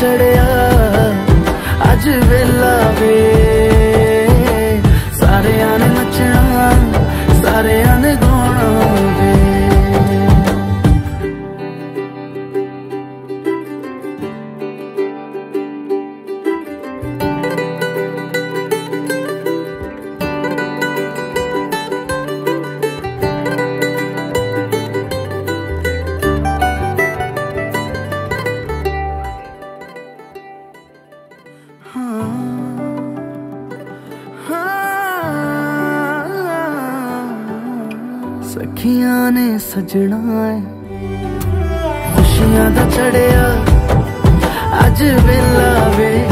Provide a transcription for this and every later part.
चढ़िया ਸਖੀਆਂ ਨੇ ਸਜਣਾ ਏ। ਖੁਸ਼ੀਆਂ ਦਾ ਚੜਿਆ ਅੱਜ ਵੇਲਾ ਵੇ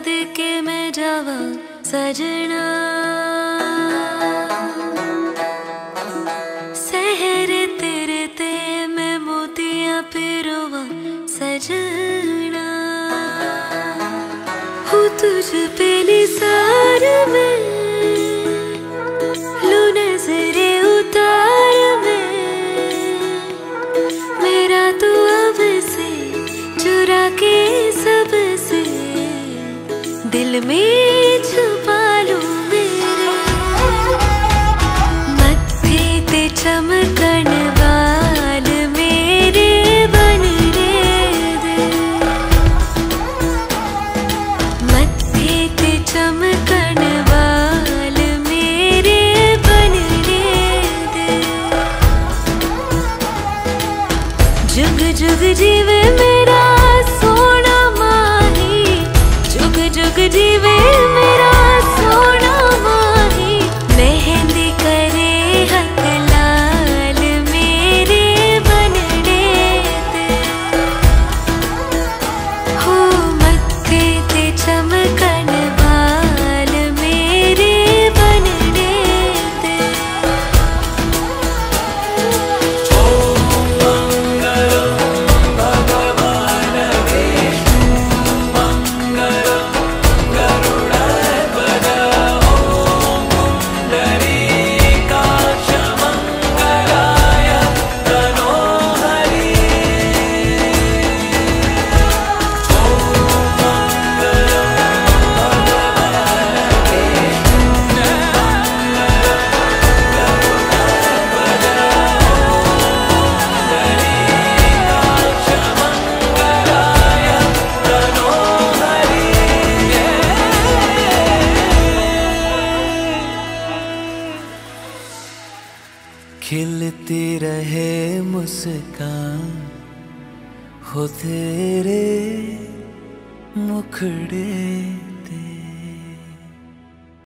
सदके मैं जावा सजना। तेरे ते मैं मोतियाँ पिरोवा सजना। हो तुझ पे निसार। दिल में खिलती रहे मुस्कान हो तेरे मुखड़े।